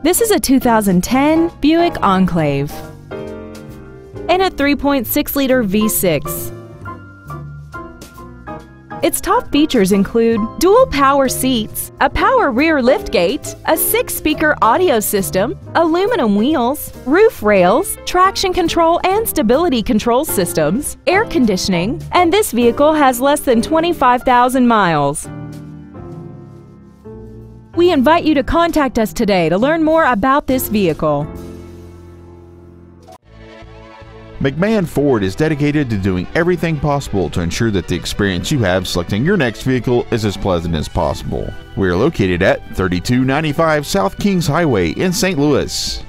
This is a 2010 Buick Enclave and a 3.6-liter V6. Its top features include dual power seats, a power rear liftgate, a six-speaker audio system, aluminum wheels, roof rails, traction control and stability control systems, air conditioning, and this vehicle has less than 25,000 miles. We invite you to contact us today to learn more about this vehicle. McMahon Ford is dedicated to doing everything possible to ensure that the experience you have selecting your next vehicle is as pleasant as possible. We are located at 3295 South Kingshighway in St. Louis.